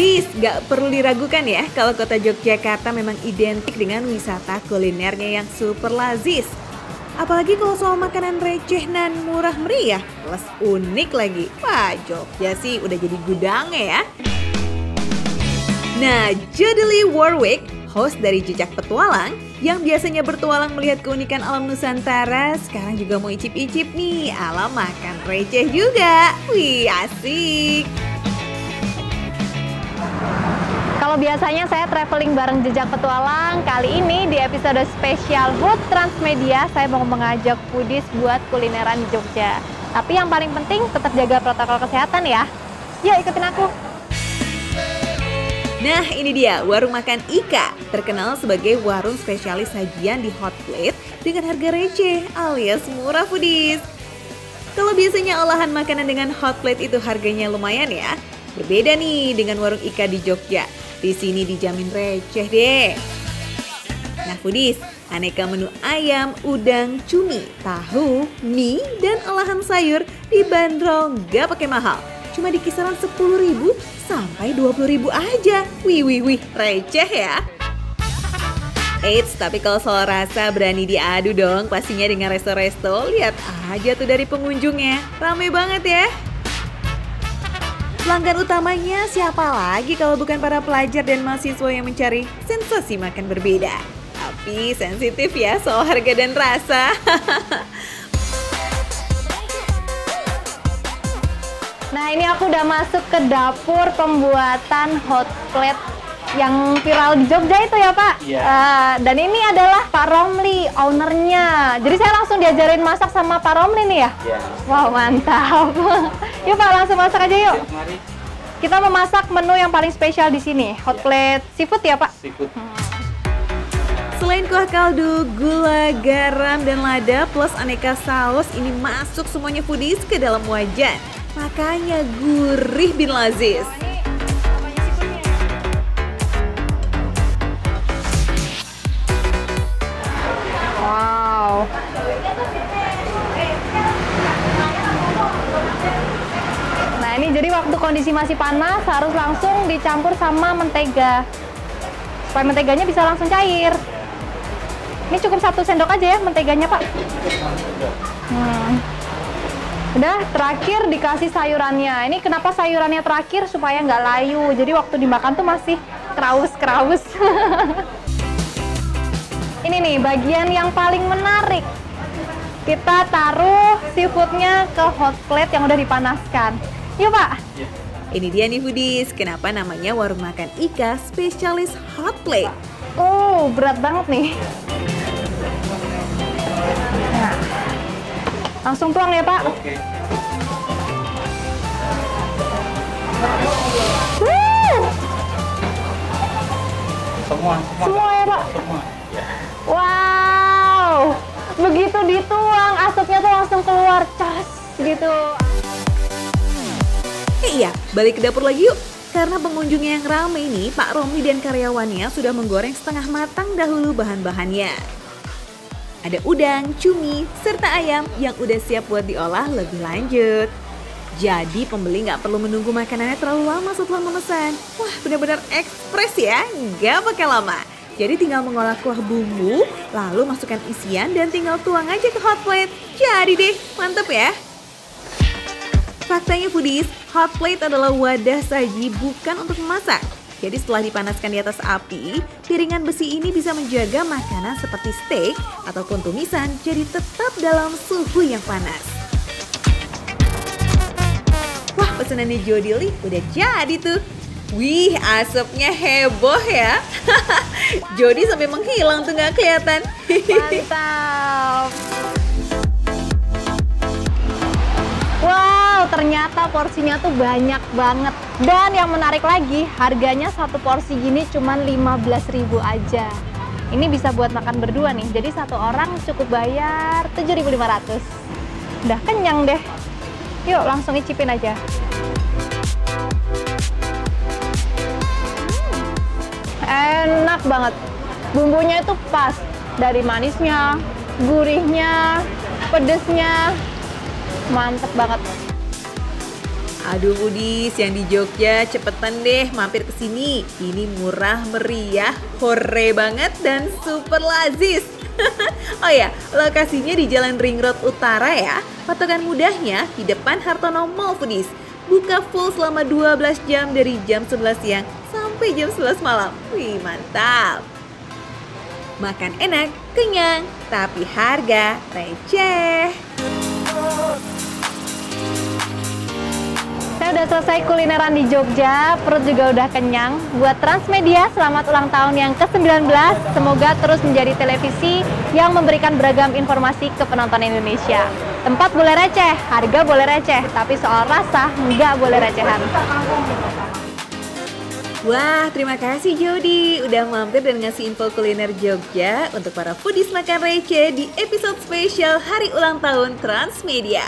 Foodies, gak perlu diragukan ya kalau kota Yogyakarta memang identik dengan wisata kulinernya yang super lazis. Apalagi kalau soal makanan receh dan murah meriah, plus unik lagi. Wah, Jogja sih udah jadi gudangnya ya. Nah, Jodeli Warwick, host dari Jejak Petualang, yang biasanya bertualang melihat keunikan alam Nusantara, sekarang juga mau icip-icip nih alam makan receh juga. Wih, asik! Kalau biasanya saya traveling bareng Jejak Petualang, kali ini di episode spesial Food Transmedia saya mau mengajak foodies buat kulineran di Jogja. Tapi yang paling penting tetap jaga protokol kesehatan ya. Yuk ikutin aku. Nah ini dia warung makan Ika Terkenal sebagai warung spesialis sajian di hot plate dengan harga receh alias murah foodies Kalau biasanya olahan makanan dengan hot plate itu harganya lumayan ya Berbeda nih dengan warung Ika di Jogja Di sini dijamin receh deh Nah foodies, aneka menu ayam, udang, cumi, tahu, mie, dan olahan sayur dibanderol gak pakai mahal cuma di kisaran 10.000 sampai 20.000 aja. Wih, wih, wih, receh ya. Eits, tapi kalau soal rasa berani diadu dong pastinya dengan resto-resto. Lihat aja tuh dari pengunjungnya, rame banget ya. Pelanggan utamanya siapa lagi kalau bukan para pelajar dan mahasiswa yang mencari sensasi makan berbeda. Tapi sensitif ya soal harga dan rasa. Nah ini aku udah masuk ke dapur pembuatan hot plate yang viral di Jogja itu ya Pak. Iya. Uh, dan ini adalah Pak Romli, ownernya. Jadi saya langsung diajarin masak sama Pak Romli nih ya? Iya. Wow mantap. yuk Pak langsung masak aja yuk. Mari. Kita memasak menu yang paling spesial di sini, hot Iya. plate seafood ya Pak? Seafood. Selain kuah kaldu, gula, garam, dan lada plus aneka saus ini masuk semuanya foodies ke dalam wajan. Makanya gurih bin lazis. Jadi waktu kondisi masih panas harus langsung dicampur sama mentega supaya menteganya bisa langsung cair. Ini cukup satu sendok aja ya menteganya pak. Hmm. Udah terakhir dikasih sayurannya. Ini kenapa sayurannya terakhir supaya nggak layu. Jadi waktu dimakan tuh masih kraus-kraus. Ini nih bagian yang paling menarik. Kita taruh seafoodnya ke hot plate yang udah dipanaskan. Yuk pak. Ini dia nih foodies, kenapa namanya warung makan Ika spesialis hot plate. Oh berat banget nih. Nah, langsung tuang ya pak. Oke. Wuh, Semua, semua. semua ya pak. Semua. Ya. Wow, begitu dituang asapnya tuh langsung keluar cas gitu. Eh iya, balik ke dapur lagi yuk. Karena pengunjungnya yang ramai ini, Pak Romi dan karyawannya sudah menggoreng setengah matang dahulu bahan-bahannya. Ada udang, cumi, serta ayam yang udah siap buat diolah lebih lanjut. Jadi pembeli nggak perlu menunggu makanannya terlalu lama setelah memesan. Wah benar-benar ekspres ya, nggak pakai lama. Jadi tinggal mengolah kuah bumbu, lalu masukkan isian dan tinggal tuang aja ke hot plate. Jadi deh, mantep ya. Faktanya foodies, hot plate adalah wadah saji bukan untuk memasak. Jadi setelah dipanaskan di atas api, piringan besi ini bisa menjaga makanan seperti steak ataupun tumisan jadi tetap dalam suhu yang panas. Wah pesanannya Jodili udah jadi tuh. Wih asapnya heboh ya. Jody sampai menghilang tuh nggak kelihatan. Mantap. Wow, ternyata porsinya tuh banyak banget. Dan yang menarik lagi, harganya satu porsi gini cuma 15.000 aja. Ini bisa buat makan berdua nih. Jadi satu orang cukup bayar 7.500. Udah kenyang deh. Yuk, langsung icipin aja. Enak banget. Bumbunya itu pas dari manisnya, gurihnya, pedesnya, mantep banget. Aduh Budis, yang di Jogja cepetan deh mampir ke sini. Ini murah, meriah, hore banget dan super lazis. oh ya, lokasinya di Jalan Ring Road Utara ya. Patokan mudahnya di depan Hartono Mall Foodies. Buka full selama 12 jam dari jam 11 siang sampai jam 11 malam. Wih, mantap. Makan enak, kenyang, tapi harga receh. Udah selesai kulineran di Jogja, perut juga udah kenyang. Buat Transmedia, selamat ulang tahun yang ke-19. Semoga terus menjadi televisi yang memberikan beragam informasi ke penonton Indonesia. Tempat boleh receh, harga boleh receh, tapi soal rasa nggak boleh recehan. Wah, terima kasih Jody udah mampir dan ngasih info kuliner Jogja untuk para foodies makan receh di episode spesial hari ulang tahun Transmedia.